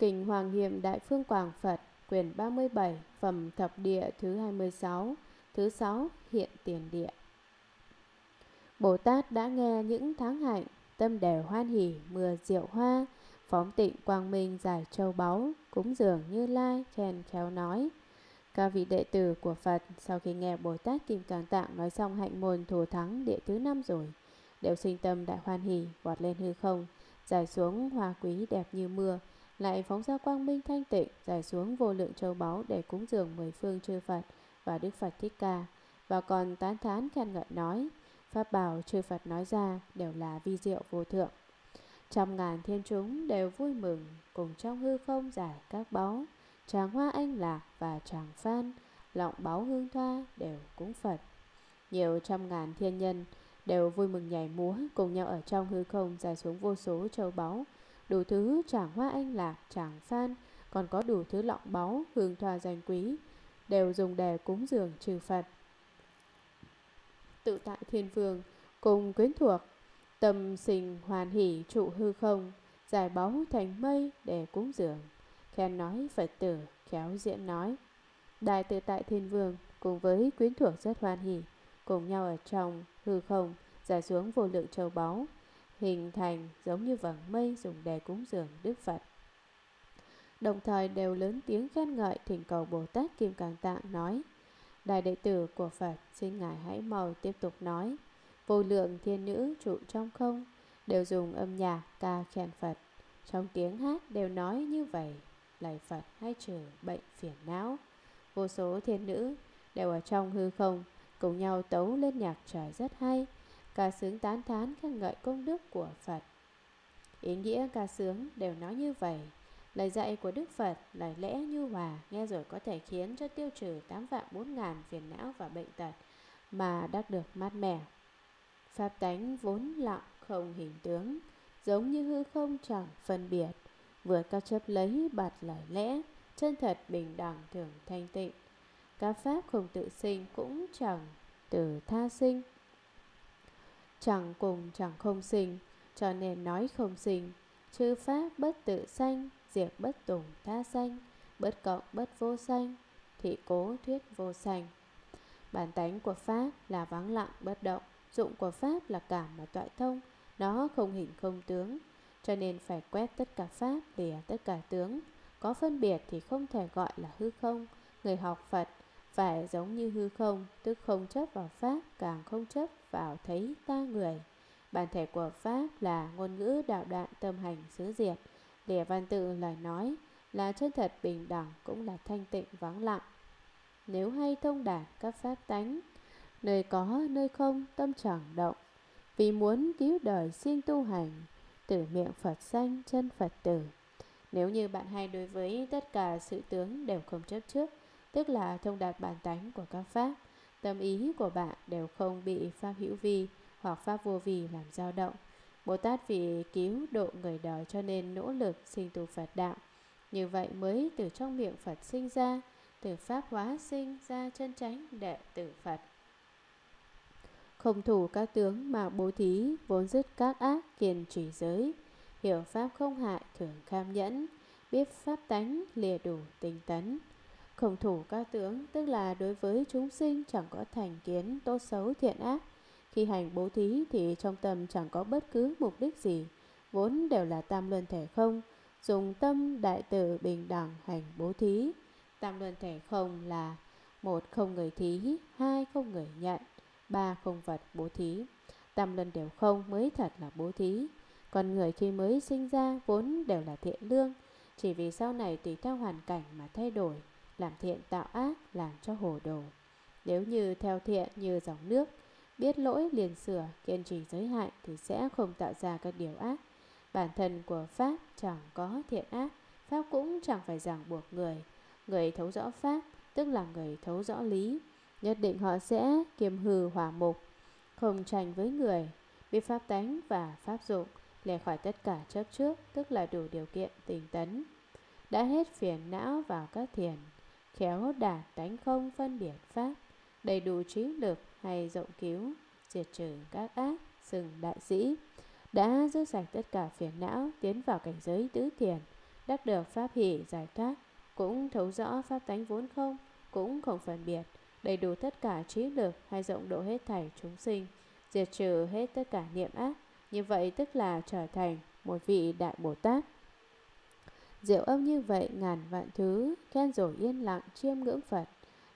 Kinh Hoàng Hiểm Đại Phương Quảng Phật Quyền 37 Phẩm Thập Địa thứ 26 Thứ 6 Hiện Tiền Địa. Bồ Tát đã nghe những tháng hạnh, Tâm đều hoan hỷ, mưa diệu hoa, Phóng tịnh quang minh giải châu báu, Cúng dường như lai, chèn khéo nói. Các vị đệ tử của Phật, Sau khi nghe Bồ Tát Kim Cang Tạng Nói xong hạnh môn thù thắng địa thứ năm rồi, Đều sinh tâm đại hoan hỷ, Vọt lên hư không Giải xuống hoa quý đẹp như mưa lại phóng ra quang minh thanh tịnh, giải xuống vô lượng châu báu để cúng dường mười phương chư Phật và Đức Phật Thích Ca, và còn tán thán khen ngợi nói, Pháp bảo chư Phật nói ra đều là vi diệu vô thượng. Trăm ngàn thiên chúng đều vui mừng, cùng trong hư không giải các báu, tràng hoa anh lạc và tràng phan, lọng báu hương thoa đều cúng Phật. Nhiều trăm ngàn thiên nhân đều vui mừng nhảy múa cùng nhau ở trong hư không giải xuống vô số châu báu, đủ thứ tràng hoa anh lạc, tràng phan, còn có đủ thứ lọng báu, hương thoa danh quý, đều dùng để cúng dường trừ Phật. Tự tại thiên vương, cùng quyến thuộc, tâm sinh hoàn hỷ trụ hư không, giải báu thành mây để cúng dường. Khen nói Phật tử, khéo diễn nói. Đại tự tại thiên vương cùng với quyến thuộc rất hoan hỷ, cùng nhau ở trong hư không, giải xuống vô lượng châu báu, hình thành giống như vầng mây dùng để cúng dường Đức Phật. Đồng thời đều lớn tiếng khen ngợi thỉnh cầu Bồ Tát Kim Cang Tạng nói, Đại đệ tử của Phật, xin Ngài hãy màu tiếp tục nói, Vô lượng thiên nữ trụ trong không, đều dùng âm nhạc ca khen Phật, Trong tiếng hát đều nói như vậy, Lạy Phật hay trừ bệnh phiền não Vô số thiên nữ đều ở trong hư không Cùng nhau tấu lên nhạc trời rất hay Ca sướng tán thán khen ngợi công đức của Phật Ý nghĩa ca sướng đều nói như vậy Lời dạy của Đức Phật, lời lẽ như hòa, nghe rồi có thể khiến cho tiêu trừ 8 vạn 4 ngàn phiền não và bệnh tật mà đắc được mát mẻ. Pháp tánh vốn lặng không hình tướng, giống như hư không chẳng phân biệt, vừa cao chấp lấy bạt lời lẽ, chân thật bình đẳng thường thanh tịnh. Các pháp không tự sinh cũng chẳng từ tha sinh, chẳng cùng chẳng không sinh, cho nên nói không sinh, chư pháp bất tự sanh, diệt bất tùng tha sanh, bất cộng bất vô sanh, thị cố thuyết vô sanh. Bản tánh của Pháp là vắng lặng bất động, dụng của Pháp là cảm mà toại thông, nó không hình không tướng, cho nên phải quét tất cả Pháp lìa tất cả tướng. Có phân biệt thì không thể gọi là hư không, người học Phật phải giống như hư không, tức không chấp vào Pháp, càng không chấp vào thấy ta người. Bản thể của Pháp là ngôn ngữ đạo đạn tâm hành xứ diệt, lìa văn tự lời nói là chân thật bình đẳng cũng là thanh tịnh vắng lặng. Nếu hay thông đạt các pháp tánh, nơi có nơi không tâm chẳng động, vì muốn cứu đời xin tu hành, từ miệng Phật sanh chân Phật tử. Nếu như bạn hay đối với tất cả sự tướng đều không chấp trước, tức là thông đạt bản tánh của các pháp, tâm ý của bạn đều không bị pháp hữu vi hoặc pháp vô vi làm dao động, Bồ Tát vì cứu độ người đời cho nên nỗ lực sinh tu Phật đạo. Như vậy mới từ trong miệng Phật sinh ra, từ Pháp hóa sinh ra chân chánh đệ tử Phật. Không thủ các tướng mà bố thí vốn dứt các ác kiên trì giới, hiểu Pháp không hại thường kham nhẫn, biết Pháp tánh lìa đủ tinh tấn. Không thủ các tướng tức là đối với chúng sinh chẳng có thành kiến tốt xấu thiện ác, khi hành bố thí thì trong tâm chẳng có bất cứ mục đích gì, vốn đều là tam luân thể không, dùng tâm đại từ bình đẳng hành bố thí. Tam luân thể không là một không người thí, hai không người nhận, ba không vật bố thí. Tam luân đều không mới thật là bố thí. Còn người khi mới sinh ra vốn đều là thiện lương, chỉ vì sau này tùy theo hoàn cảnh mà thay đổi, làm thiện tạo ác, làm cho hồ đồ. Nếu như theo thiện như dòng nước, Biết lỗi liền sửa, kiên trì giới hạn thì sẽ không tạo ra các điều ác. Bản thân của Pháp chẳng có thiện ác, Pháp cũng chẳng phải ràng buộc người. Người thấu rõ Pháp, tức là người thấu rõ lý. Nhất định họ sẽ kiềm hừ hỏa mục, không tranh với người, biết Pháp tánh và Pháp dụng, lẻ khỏi tất cả chấp trước, tức là đủ điều kiện tình tấn. Đã hết phiền não vào các thiền, khéo đạt tánh không phân biệt Pháp, đầy đủ trí lực hay rộng cứu, diệt trừ các ác, sừng đại sĩ, đã rước sạch tất cả phiền não tiến vào cảnh giới tứ thiền, đắc được pháp hỷ giải thoát, cũng thấu rõ pháp tánh vốn không, cũng không phân biệt, đầy đủ tất cả trí lực hay rộng độ hết thảy chúng sinh, diệt trừ hết tất cả niệm ác, như vậy tức là trở thành một vị đại Bồ Tát. Diệu âm như vậy ngàn vạn thứ, khen rồi yên lặng chiêm ngưỡng Phật,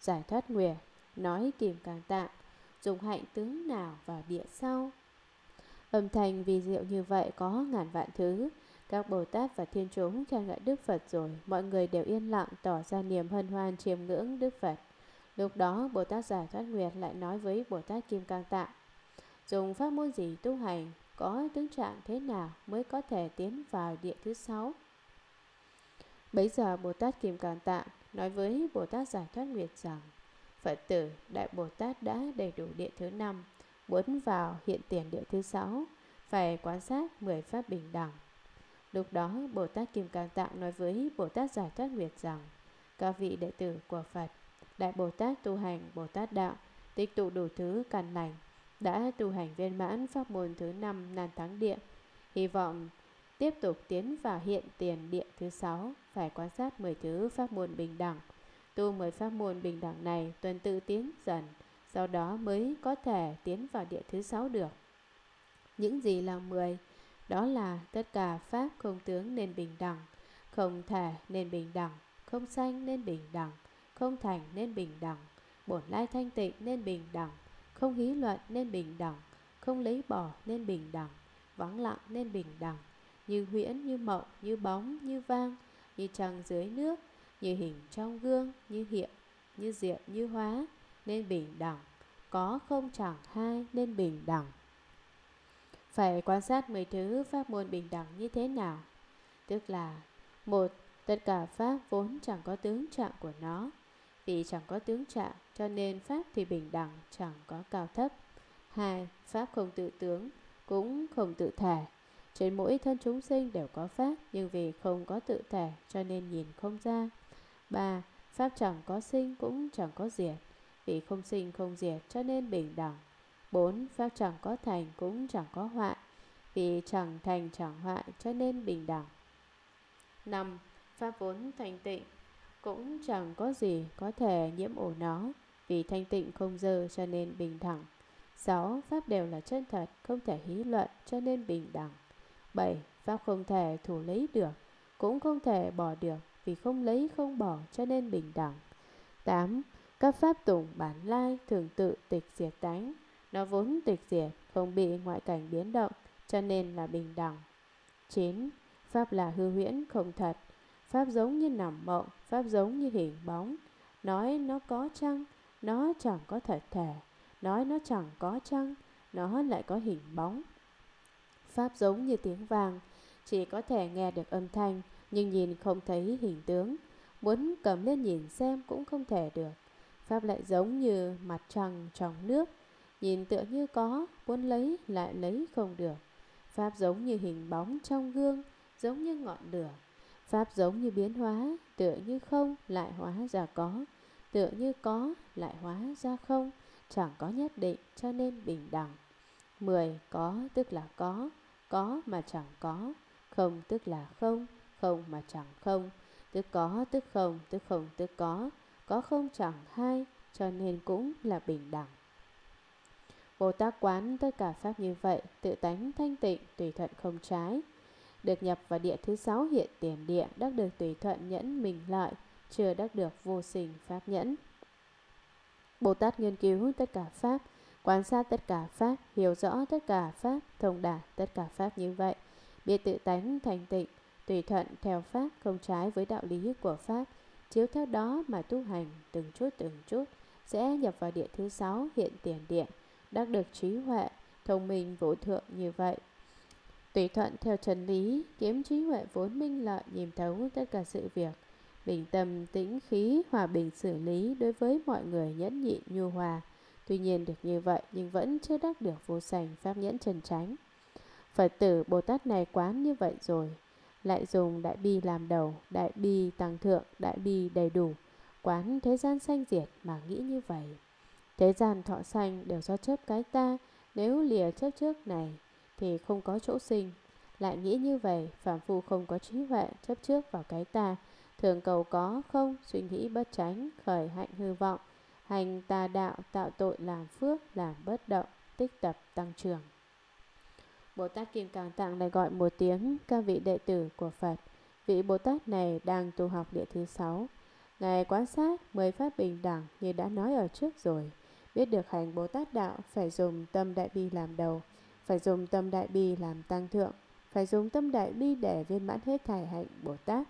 giải thoát nguyệt, nói kìm càng tạng, dùng hạnh tướng nào vào địa sau. Âm thanh vì diệu như vậy có ngàn vạn thứ, các Bồ Tát và Thiên chúng khen ngợi Đức Phật rồi, mọi người đều yên lặng tỏ ra niềm hân hoan chiêm ngưỡng Đức Phật. Lúc đó Bồ Tát Giải Thoát Nguyệt lại nói với Bồ Tát Kim Cang Tạng, dùng pháp môn gì tu hành, có tướng trạng thế nào mới có thể tiến vào địa thứ sáu. Bấy giờ Bồ Tát Kim Cang Tạng nói với Bồ Tát Giải Thoát Nguyệt rằng, Phật tử Đại Bồ Tát đã đầy đủ địa thứ năm, muốn vào hiện tiền địa thứ sáu, phải quan sát mười pháp bình đẳng. Lúc đó Bồ Tát Kim Cang Tạng nói với Bồ Tát Giải Thoát Nguyệt rằng, các vị đệ tử của Phật, Đại Bồ Tát tu hành Bồ Tát Đạo, tích tụ đủ thứ căn lành, đã tu hành viên mãn pháp môn thứ năm nan thắng địa, hy vọng tiếp tục tiến vào hiện tiền địa thứ sáu, phải quan sát mười thứ pháp môn bình đẳng. Tu mười pháp môn bình đẳng này tuần tự tiến dần, sau đó mới có thể tiến vào địa thứ sáu được. Những gì là mười? Đó là tất cả pháp không tướng nên bình đẳng, không thể nên bình đẳng, không sanh nên bình đẳng, không thành nên bình đẳng, bổn lai thanh tịnh nên bình đẳng, không hí luận nên bình đẳng, không lấy bỏ nên bình đẳng, vắng lặng nên bình đẳng, như huyễn, như mộng, như bóng, như vang, như trăng dưới nước, như hình trong gương, như hiện, như diệu, như hóa, nên bình đẳng, có không chẳng hai nên bình đẳng. Phải quan sát mười thứ pháp môn bình đẳng như thế nào? Tức là một Tất cả pháp vốn chẳng có tướng trạng của nó Vì chẳng có tướng trạng cho nên pháp thì bình đẳng chẳng có cao thấp hai Pháp không tự tướng cũng không tự thể trên mỗi thân chúng sinh đều có pháp, Nhưng vì không có tự thể cho nên nhìn không ra ba, Pháp chẳng có sinh cũng chẳng có diệt Vì không sinh không diệt cho nên bình đẳng 4. Pháp chẳng có thành cũng chẳng có hoại Vì chẳng thành chẳng hoại cho nên bình đẳng 5. Pháp vốn thành tịnh, Cũng chẳng có gì có thể nhiễm ổ nó Vì thanh tịnh không dơ cho nên bình đẳng 6. Pháp đều là chân thật, Không thể hí luận cho nên bình đẳng 7. Pháp không thể thủ lấy được Cũng không thể bỏ được Vì không lấy không bỏ cho nên bình đẳng 8. Các pháp tùng bản lai thường tự tịch diệt tánh nó vốn tịch diệt, không bị ngoại cảnh biến động, cho nên là bình đẳng. 9. Pháp là hư huyễn, không thật. Pháp giống như nằm mộng, Pháp giống như hình bóng. Nói nó có chăng, nó chẳng có thật thể. Nói nó chẳng có chăng, nó lại có hình bóng. Pháp giống như tiếng vàng, chỉ có thể nghe được âm thanh, nhưng nhìn không thấy hình tướng. Muốn cầm lên nhìn xem cũng không thể được. Pháp lại giống như mặt trăng trong nước, Nhìn tựa như có, muốn lấy lại lấy không được. Pháp giống như hình bóng trong gương, giống như ngọn lửa. Pháp giống như biến hóa, tựa như không lại hóa ra có, tựa như có lại hóa ra không, chẳng có nhất định cho nên bình đẳng. 10. Có tức là có, có mà chẳng có, không tức là không, không mà chẳng không, tức có tức không, tức không tức có, có không chẳng hai, cho nên cũng là bình đẳng. Bồ Tát quán tất cả pháp như vậy, tự tánh thanh tịnh, tùy thuận không trái. Được nhập vào địa thứ sáu hiện tiền địa, đắc được tùy thuận nhẫn mình lợi, chưa đắc được vô sinh pháp nhẫn. Bồ Tát nghiên cứu tất cả pháp, quan sát tất cả pháp, hiểu rõ tất cả pháp, thông đạt tất cả pháp như vậy, biết tự tánh thành tịnh, tùy thuận theo pháp không trái với đạo lý của pháp, chiếu theo đó mà tu hành từng chút từng chút, sẽ nhập vào địa thứ sáu hiện tiền điện đắc được trí huệ, thông minh vô thượng như vậy. Tùy thuận theo chân lý, kiếm trí huệ vốn minh lợi nhìn thấu tất cả sự việc, bình tâm tĩnh khí hòa bình xử lý đối với mọi người nhẫn nhịn nhu hòa. Tuy nhiên được như vậy nhưng vẫn chưa đắc được vô sành pháp nhẫn trần tránh. Phật tử Bồ Tát này quán như vậy rồi, lại dùng đại bi làm đầu, đại bi tăng thượng, đại bi đầy đủ, quán thế gian sanh diệt mà nghĩ như vậy. Thế gian thọ sanh đều do chấp cái ta, nếu lìa chấp trước này thì không có chỗ sinh. Lại nghĩ như vậy, phàm phu không có trí huệ chấp trước vào cái ta, thường cầu có không, suy nghĩ bất tránh, khởi hạnh hư vọng, hành tà đạo, tạo tội làm phước, làm bất động, tích tập tăng trưởng. Bồ Tát Kim Cang Tạng lại gọi một tiếng các vị đệ tử của Phật. Vị Bồ Tát này đang tu học địa thứ sáu. Ngài quan sát mười pháp bình đẳng như đã nói ở trước rồi. Biết được hành Bồ Tát đạo phải dùng tâm đại bi làm đầu, phải dùng tâm đại bi làm tăng thượng, phải dùng tâm đại bi để viên mãn hết thải hạnh Bồ Tát.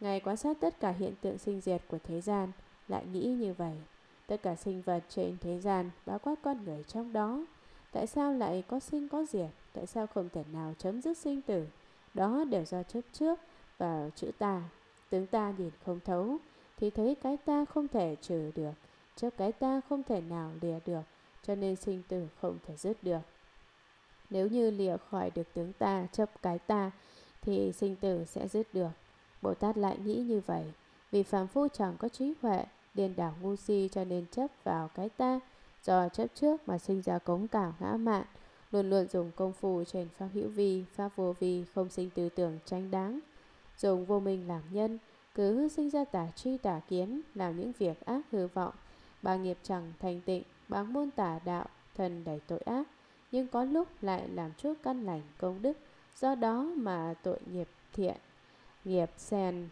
Ngài quan sát tất cả hiện tượng sinh diệt của thế gian, lại nghĩ như vậy. Tất cả sinh vật trên thế gian, bao quát con người trong đó. Tại sao lại có sinh có diệt? Tại sao không thể nào chấm dứt sinh tử? Đó đều do chấp trước vào chữ ta. Tướng ta nhìn không thấu, thì thấy cái ta không thể trừ được. Chấp cái ta không thể nào lìa được, cho nên sinh tử không thể dứt được. Nếu như lìa khỏi được tướng ta, chấp cái ta, thì sinh tử sẽ dứt được. Bồ Tát lại nghĩ như vậy, vì phàm phu chẳng có trí huệ, điên đảo ngu si cho nên chấp vào cái ta, do chấp trước mà sinh ra cống cảo ngã mạn, luôn luôn dùng công phu trên pháp hữu vi, pháp vô vi, không sinh tư tưởng tranh đáng, dùng vô minh làm nhân, cứ sinh ra tả tri tả kiến, làm những việc ác hư vọng, ba nghiệp chẳng thành tịnh, bằng môn tả đạo, thần đầy tội ác, nhưng có lúc lại làm chút căn lành công đức, do đó mà tội nghiệp thiện, nghiệp sen